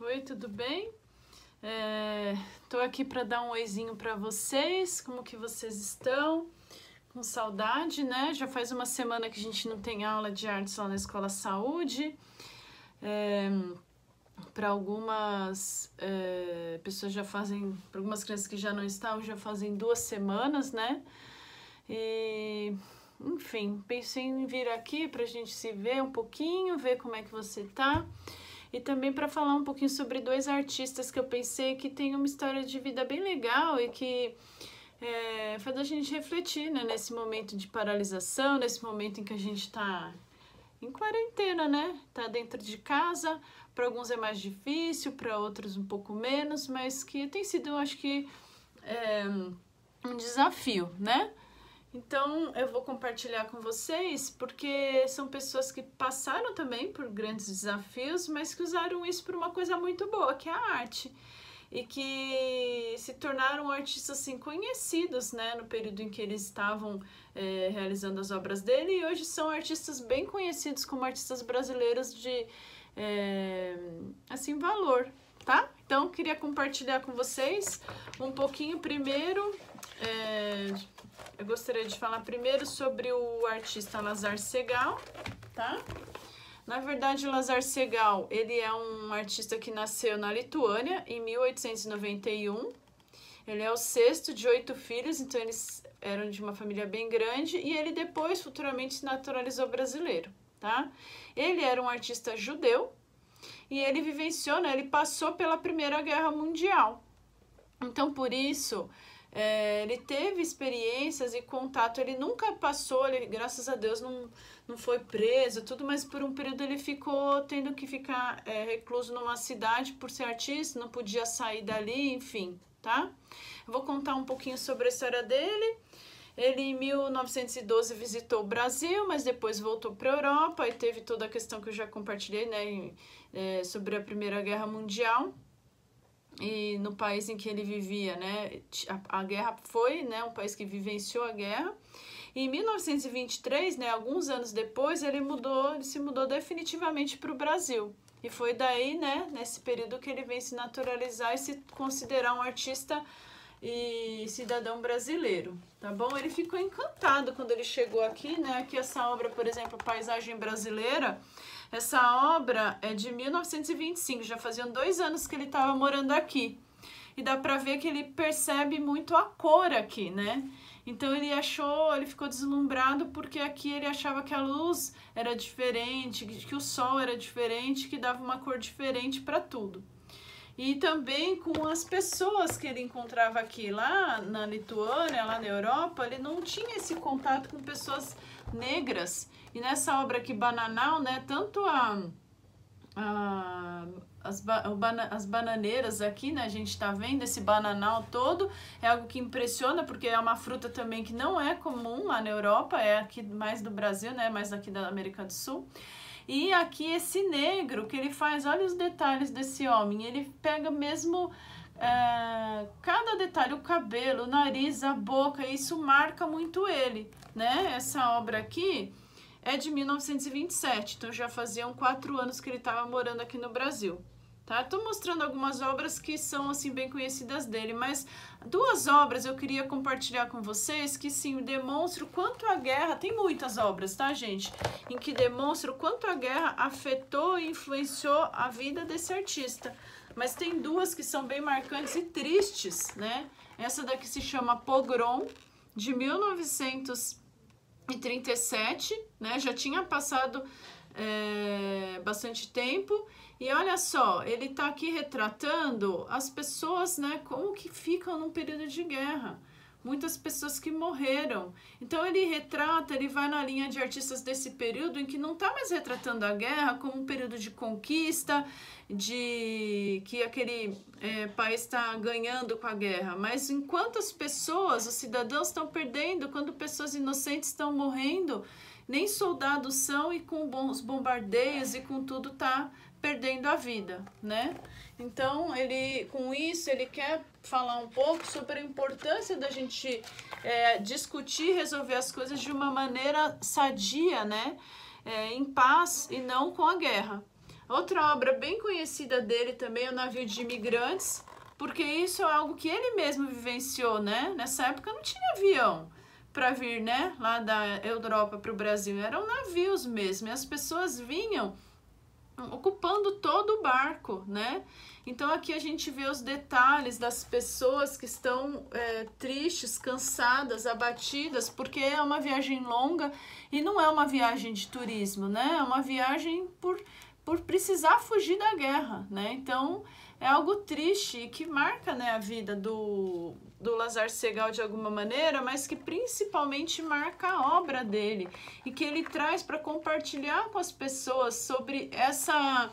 Oi, tudo bem? É, aqui para dar um oizinho para vocês, como que vocês estão? Com saudade, né? Já faz uma semana que a gente não tem aula de artes lá na Escola Saúde. É, para algumas é, pessoas já fazem, para algumas crianças que já não estavam, já fazem duas semanas, né? E, enfim, pensei em vir aqui para a gente se ver um pouquinho, ver como é que você tá e também para falar um pouquinho sobre dois artistas que eu pensei que tem uma história de vida bem legal e que é, faz a gente refletir né, nesse momento de paralisação, nesse momento em que a gente está em quarentena, né? Tá dentro de casa. Para alguns é mais difícil, para outros um pouco menos, mas que tem sido, eu acho que, é, um desafio, né? Então eu vou compartilhar com vocês porque são pessoas que passaram também por grandes desafios, mas que usaram isso para uma coisa muito boa, que é a arte. E que se tornaram artistas assim, conhecidos né, no período em que eles estavam é, realizando as obras dele, e hoje são artistas bem conhecidos como artistas brasileiros de é, assim valor, tá? Então queria compartilhar com vocês um pouquinho primeiro. É, eu gostaria de falar primeiro sobre o artista Lazar Segal, tá? Na verdade, Lazar Segal, ele é um artista que nasceu na Lituânia em 1891. Ele é o sexto de oito filhos, então eles eram de uma família bem grande e ele depois futuramente se naturalizou brasileiro, tá? Ele era um artista judeu e ele vivenciou, né, ele passou pela Primeira Guerra Mundial. Então, por isso, é, ele teve experiências e contato, ele nunca passou, ele, graças a Deus, não, não foi preso, tudo, mas por um período ele ficou tendo que ficar é, recluso numa cidade por ser artista, não podia sair dali, enfim, tá? Vou contar um pouquinho sobre a história dele. Ele, em 1912, visitou o Brasil, mas depois voltou para a Europa e teve toda a questão que eu já compartilhei, né, é, sobre a Primeira Guerra Mundial e no país em que ele vivia, né, a, a, guerra foi, né, um país que vivenciou a guerra. E em 1923, né, alguns anos depois, ele mudou, ele se mudou definitivamente para o Brasil. E foi daí, né, nesse período que ele vem se naturalizar e se considerar um artista e cidadão brasileiro, tá bom? Ele ficou encantado quando ele chegou aqui, né? Aqui essa obra, por exemplo, Paisagem Brasileira, essa obra é de 1925, já faziam dois anos que ele estava morando aqui. E dá para ver que ele percebe muito a cor aqui, né? Então ele achou, ele ficou deslumbrado porque aqui ele achava que a luz era diferente, que o sol era diferente, que dava uma cor diferente para tudo. E também com as pessoas que ele encontrava aqui lá na Lituânia, lá na Europa, ele não tinha esse contato com pessoas negras. E nessa obra aqui, Bananal, né, tanto a, a as, as bananeiras aqui, né, a gente está vendo esse bananal todo, é algo que impressiona, porque é uma fruta também que não é comum lá na Europa, é aqui mais do Brasil, né, mais aqui da América do Sul. E aqui esse negro que ele faz, olha os detalhes desse homem, ele pega mesmo é, cada detalhe, o cabelo, o nariz, a boca, isso marca muito ele, né? Essa obra aqui é de 1927, então já faziam quatro anos que ele estava morando aqui no Brasil. Tá? Tô mostrando algumas obras que são assim bem conhecidas dele, mas duas obras eu queria compartilhar com vocês que sim demonstram quanto a guerra, tem muitas obras, tá, gente, em que demonstram quanto a guerra afetou e influenciou a vida desse artista. Mas tem duas que são bem marcantes e tristes, né? Essa daqui se chama Pogrom, de 1937, né? Já tinha passado é, bastante tempo. E olha só, ele está aqui retratando as pessoas, né? Como que ficam num período de guerra muitas pessoas que morreram. Então ele retrata, ele vai na linha de artistas desse período em que não está mais retratando a guerra como um período de conquista, de que aquele é, país está ganhando com a guerra, mas enquanto as pessoas, os cidadãos estão perdendo, quando pessoas inocentes estão morrendo, nem soldados são e com os bombardeios e com tudo tá perdendo a vida, né? Então, ele, com isso, ele quer falar um pouco sobre a importância da gente é, discutir, resolver as coisas de uma maneira sadia, né? É, em paz e não com a guerra. Outra obra bem conhecida dele também é o Navio de Imigrantes, porque isso é algo que ele mesmo vivenciou, né? Nessa época não tinha avião para vir, né, lá da Europa para o Brasil, eram navios mesmo, e as pessoas vinham ocupando todo o barco, né? Então aqui a gente vê os detalhes das pessoas que estão é, tristes, cansadas, abatidas, porque é uma viagem longa e não é uma viagem de turismo, né? É uma viagem por, por precisar fugir da guerra, né? Então é algo triste que marca né, a vida do, do Lazar Segal de alguma maneira, mas que principalmente marca a obra dele e que ele traz para compartilhar com as pessoas sobre essa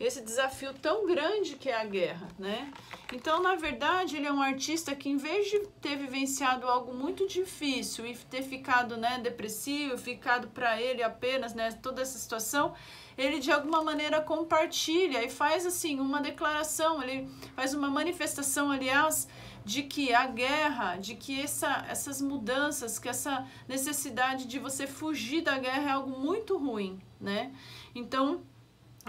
esse desafio tão grande que é a guerra, né? Então, na verdade, ele é um artista que, em vez de ter vivenciado algo muito difícil e ter ficado, né, depressivo, ficado para ele apenas, né, toda essa situação, ele de alguma maneira compartilha e faz assim uma declaração, ele faz uma manifestação, aliás, de que a guerra, de que essa, essas mudanças, que essa necessidade de você fugir da guerra é algo muito ruim, né? Então,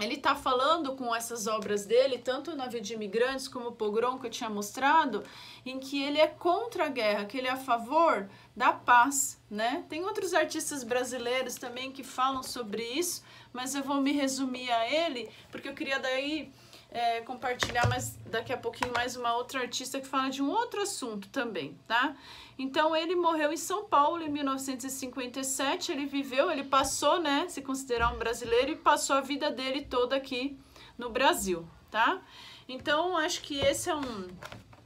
ele está falando com essas obras dele, tanto na Vida de Imigrantes como o Pogrom que eu tinha mostrado, em que ele é contra a guerra, que ele é a favor da paz, né? Tem outros artistas brasileiros também que falam sobre isso, mas eu vou me resumir a ele, porque eu queria daí é, compartilhar mais daqui a pouquinho mais uma outra artista que fala de um outro assunto também, tá? Então ele morreu em São Paulo em 1957, ele viveu, ele passou, né, se considerar um brasileiro e passou a vida dele toda aqui no Brasil, tá? Então acho que esse é um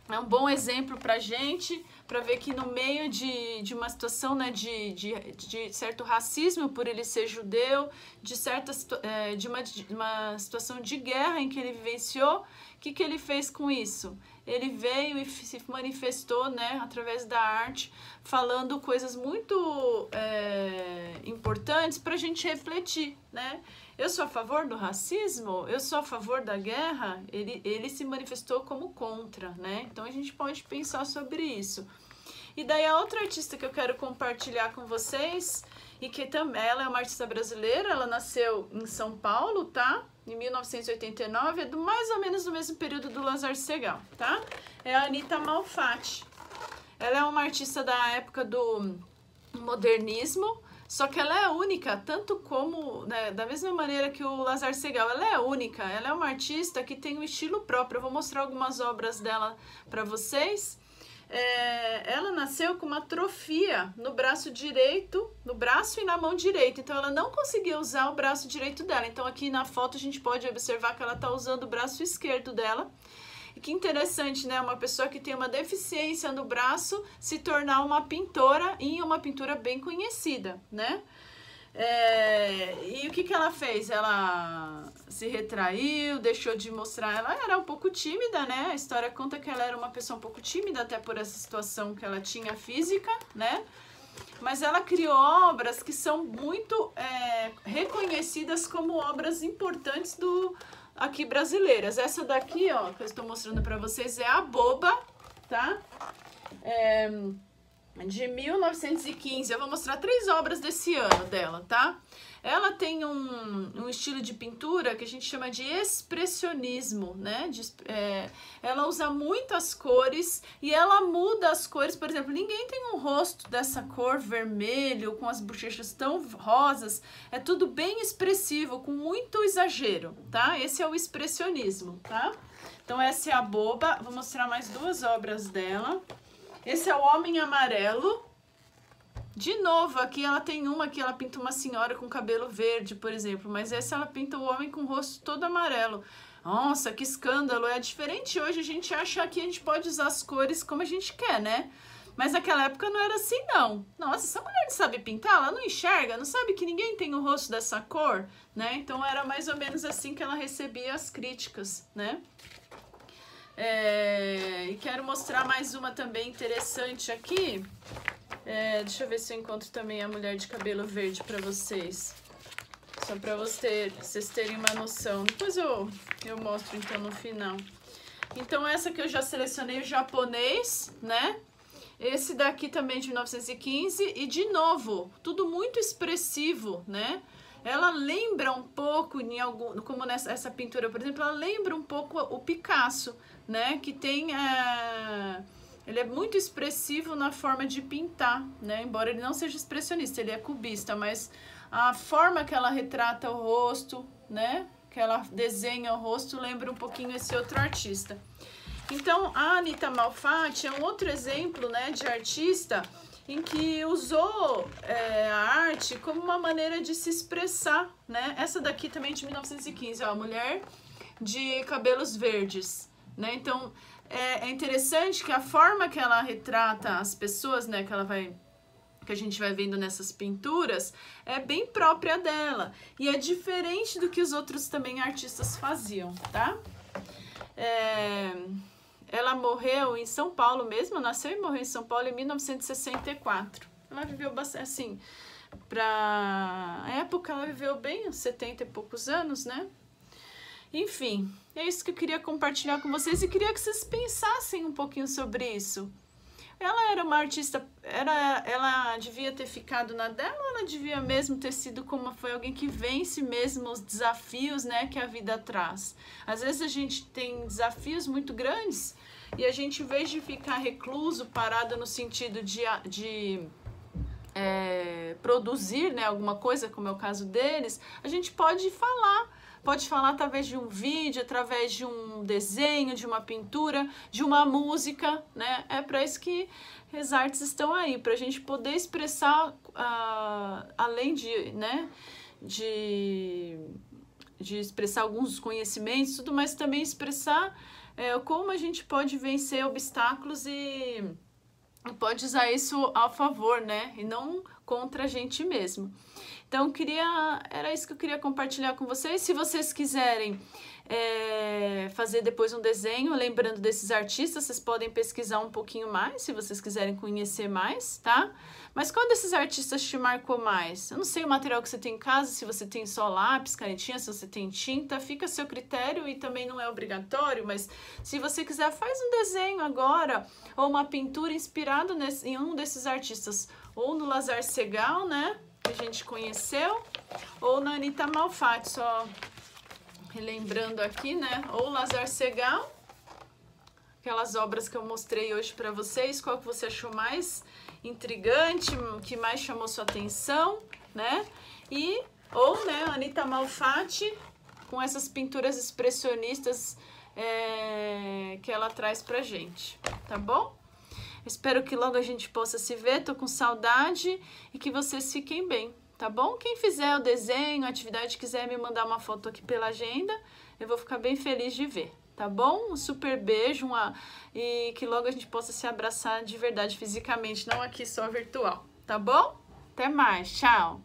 é um bom exemplo pra gente para ver que no meio de, de uma situação né, de, de, de certo racismo por ele ser judeu, de, certa, é, de, uma, de uma situação de guerra em que ele vivenciou, o que, que ele fez com isso? Ele veio e se manifestou né, através da arte, falando coisas muito é, importantes para a gente refletir. Né? Eu sou a favor do racismo? Eu sou a favor da guerra? Ele, ele se manifestou como contra, né? Então a gente pode pensar sobre isso. E daí a outra artista que eu quero compartilhar com vocês, e que também ela é uma artista brasileira, ela nasceu em São Paulo, tá? Em 1989, é do mais ou menos no mesmo período do Lazar Segal, tá? É a Anitta Malfatti. Ela é uma artista da época do modernismo, só que ela é única, tanto como, né, da mesma maneira que o Lazar Segal, ela é única, ela é uma artista que tem um estilo próprio. Eu vou mostrar algumas obras dela para vocês. É, ela nasceu com uma atrofia no braço direito, no braço e na mão direita. Então ela não conseguia usar o braço direito dela. Então aqui na foto a gente pode observar que ela está usando o braço esquerdo dela. E que interessante, né? Uma pessoa que tem uma deficiência no braço se tornar uma pintora e uma pintura bem conhecida, né? É, e o que, que ela fez? Ela se retraiu, deixou de mostrar. Ela era um pouco tímida, né? A história conta que ela era uma pessoa um pouco tímida, até por essa situação que ela tinha física, né? Mas ela criou obras que são muito é, reconhecidas como obras importantes do, aqui brasileiras. Essa daqui, ó, que eu estou mostrando para vocês é a Boba, tá? É, de 1915. Eu vou mostrar três obras desse ano dela, tá? Ela tem um, um estilo de pintura que a gente chama de expressionismo, né? De, é, ela usa muitas cores e ela muda as cores. Por exemplo, ninguém tem um rosto dessa cor vermelho, com as bochechas tão rosas. É tudo bem expressivo, com muito exagero, tá? Esse é o expressionismo, tá? Então, essa é a Boba. Vou mostrar mais duas obras dela. Esse é o Homem Amarelo, de novo, aqui ela tem uma que ela pinta uma senhora com cabelo verde, por exemplo, mas essa ela pinta o homem com o rosto todo amarelo. Nossa, que escândalo! É diferente hoje, a gente acha que a gente pode usar as cores como a gente quer, né? Mas naquela época não era assim, não. Nossa, essa mulher não sabe pintar, ela não enxerga, não sabe que ninguém tem o rosto dessa cor, né? Então era mais ou menos assim que ela recebia as críticas, né? É, e quero mostrar mais uma também interessante aqui. É, deixa eu ver se eu encontro também a mulher de cabelo verde para vocês. Só para você, vocês terem uma noção. Depois eu, eu mostro então no final. Então essa que eu já selecionei o japonês, né? Esse daqui também de 1915 e de novo, tudo muito expressivo, né? Ela lembra um pouco em algum, como nessa essa pintura, por exemplo, ela lembra um pouco o Picasso, né? Que tem é, ele é muito expressivo na forma de pintar, né? Embora ele não seja expressionista, ele é cubista, mas a forma que ela retrata o rosto, né? Que ela desenha o rosto lembra um pouquinho esse outro artista. Então, a Anita Malfatti é um outro exemplo, né, de artista em que usou é, a arte como uma maneira de se expressar, né? Essa daqui também é de 1915, ó, a mulher de cabelos verdes, né? Então é, é, interessante que a forma que ela retrata as pessoas, né? Que ela vai que a gente vai vendo nessas pinturas é bem própria dela e é diferente do que os outros também artistas faziam, tá? É, ela morreu em São Paulo mesmo, nasceu e morreu em São Paulo em 1964. Ela viveu bastante, assim, pra época ela viveu bem, uns 70 e poucos anos, né? Enfim, é isso que eu queria compartilhar com vocês e queria que vocês pensassem um pouquinho sobre isso. Ela era uma artista, era, ela devia ter ficado na dela ou ela devia mesmo ter sido como foi alguém que vence mesmo os desafios né, que a vida traz? Às vezes a gente tem desafios muito grandes e a gente, em vez de ficar recluso, parado no sentido de, de é, produzir né, alguma coisa, como é o caso deles, a gente pode falar pode falar através de um vídeo, através de um desenho, de uma pintura, de uma música, né? É para isso que as artes estão aí, para a gente poder expressar, uh, além de, né, de, de expressar alguns conhecimentos, tudo, mas também expressar é, como a gente pode vencer obstáculos e pode usar isso a favor, né? E não contra a gente mesmo. Então, queria, era isso que eu queria compartilhar com vocês. Se vocês quiserem é, fazer depois um desenho, lembrando desses artistas, vocês podem pesquisar um pouquinho mais, se vocês quiserem conhecer mais, tá? Mas qual desses artistas te marcou mais? Eu não sei o material que você tem em casa, se você tem só lápis, canetinha, se você tem tinta, fica a seu critério e também não é obrigatório, mas se você quiser, faz um desenho agora, ou uma pintura inspirada em um desses artistas, ou no Lazar Segal, né? Que a gente conheceu, ou na Anitta Malfatti, só relembrando aqui, né? Ou Lazar Segal, aquelas obras que eu mostrei hoje para vocês, qual que você achou mais intrigante, que mais chamou sua atenção, né? E, ou, né, Anitta Malfatti, com essas pinturas expressionistas é, que ela traz pra gente, tá bom? Espero que logo a gente possa se ver, tô com saudade e que vocês fiquem bem, tá bom? Quem fizer o desenho, a atividade, quiser me mandar uma foto aqui pela agenda, eu vou ficar bem feliz de ver, tá bom? Um super beijo uma... e que logo a gente possa se abraçar de verdade fisicamente, não aqui só virtual, tá bom? Até mais, tchau!